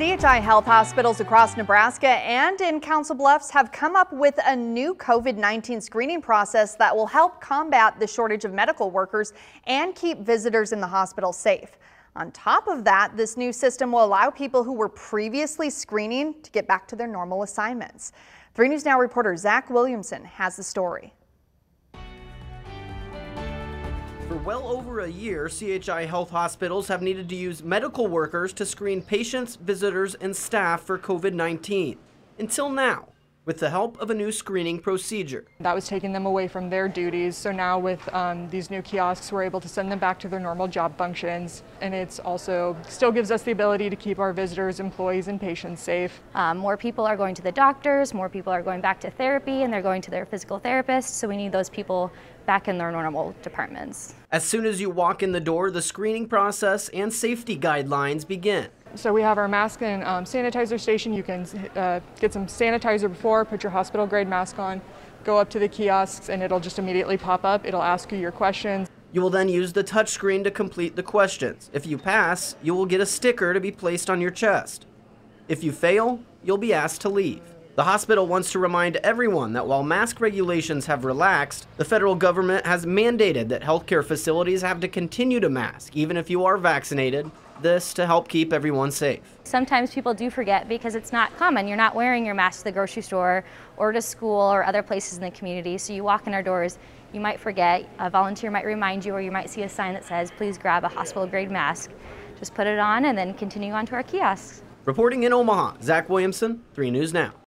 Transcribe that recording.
CHI Health hospitals across Nebraska and in Council Bluffs have come up with a new COVID-19 screening process that will help combat the shortage of medical workers and keep visitors in the hospital safe. On top of that, this new system will allow people who were previously screening to get back to their normal assignments. 3 News Now reporter Zach Williamson has the story. For well over a year, CHI Health hospitals have needed to use medical workers to screen patients, visitors, and staff for COVID 19. Until now, with the help of a new screening procedure. That was taking them away from their duties. So now with um, these new kiosks, we're able to send them back to their normal job functions. And it's also still gives us the ability to keep our visitors, employees, and patients safe. Um, more people are going to the doctors, more people are going back to therapy, and they're going to their physical therapists. So we need those people back in their normal departments. As soon as you walk in the door, the screening process and safety guidelines begin. So we have our mask and um, sanitizer station. You can uh, get some sanitizer before, put your hospital grade mask on, go up to the kiosks, and it'll just immediately pop up. It'll ask you your questions. You will then use the touchscreen to complete the questions. If you pass, you will get a sticker to be placed on your chest. If you fail, you'll be asked to leave. The hospital wants to remind everyone that while mask regulations have relaxed, the federal government has mandated that healthcare facilities have to continue to mask, even if you are vaccinated, this to help keep everyone safe. Sometimes people do forget because it's not common. You're not wearing your mask to the grocery store or to school or other places in the community. So you walk in our doors, you might forget, a volunteer might remind you, or you might see a sign that says, please grab a hospital grade mask. Just put it on and then continue on to our kiosks. Reporting in Omaha, Zach Williamson, 3 News Now.